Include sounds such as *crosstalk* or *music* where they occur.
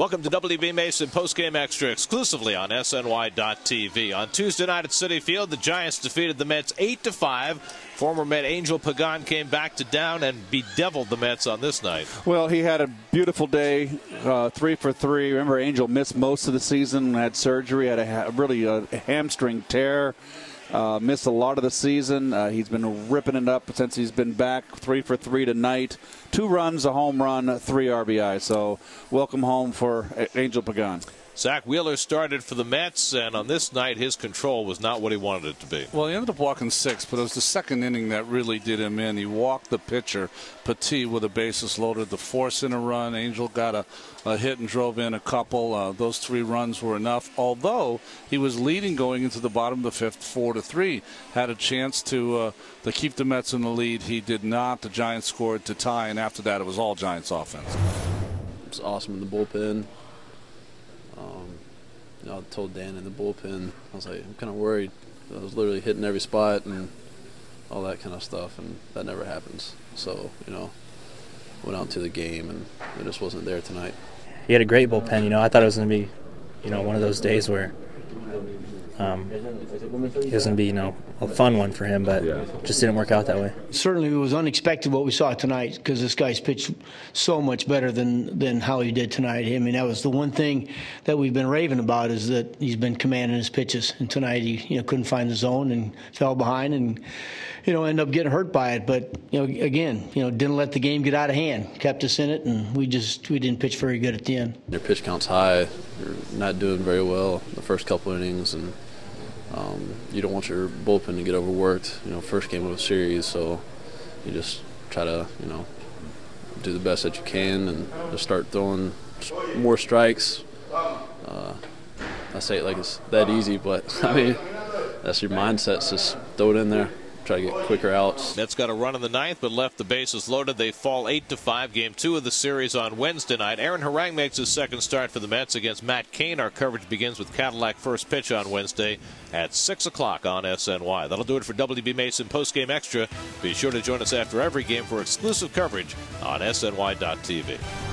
Welcome to WB Mason Postgame Extra exclusively on SNY.TV. On Tuesday night at Citi Field, the Giants defeated the Mets 8 to 5. Former Met Angel Pagan came back to down and bedeviled the Mets on this night. Well, he had a beautiful day, uh, three for three. Remember, Angel missed most of the season, had surgery, had a really a hamstring tear. Uh, missed a lot of the season. Uh, he's been ripping it up since he's been back. Three for three tonight. Two runs, a home run, three RBI. So welcome home for Angel Pagan. Zack Wheeler started for the Mets, and on this night, his control was not what he wanted it to be. Well, he ended up walking six, but it was the second inning that really did him in. He walked the pitcher, Petit, with a bases loaded the force in a run. Angel got a, a hit and drove in a couple. Uh, those three runs were enough. Although he was leading going into the bottom of the fifth, four to three, had a chance to uh, to keep the Mets in the lead. He did not. The Giants scored to tie, and after that, it was all Giants offense. It was awesome in the bullpen. Um, you know, I told Dan in the bullpen, I was like, I'm kind of worried. I was literally hitting every spot and all that kind of stuff, and that never happens. So, you know, went out to the game, and it just wasn't there tonight. He had a great bullpen. You know, I thought it was going to be, you know, one of those days where um, it was going to be, you know, a fun one for him, but just didn't work out that way. Certainly, it was unexpected what we saw tonight because this guy's pitched so much better than than how he did tonight. I mean, that was the one thing that we've been raving about is that he's been commanding his pitches, and tonight he you know couldn't find the zone and fell behind and you know ended up getting hurt by it. But you know, again, you know, didn't let the game get out of hand, kept us in it, and we just we didn't pitch very good at the end. Your pitch count's high. You're not doing very well the first couple innings and um, you don't want your bullpen to get overworked. You know, first game of a series, so you just try to you know do the best that you can and just start throwing more strikes. Uh, I say it like it's that easy, but *laughs* I mean that's your mindset. Just throw it in there try to get quicker outs. Mets got a run in the ninth, but left the bases loaded. They fall eight to five. Game two of the series on Wednesday night. Aaron Harang makes his second start for the Mets against Matt Cain. Our coverage begins with Cadillac first pitch on Wednesday at six o'clock on SNY. That'll do it for WB Mason postgame extra. Be sure to join us after every game for exclusive coverage on SNY.TV.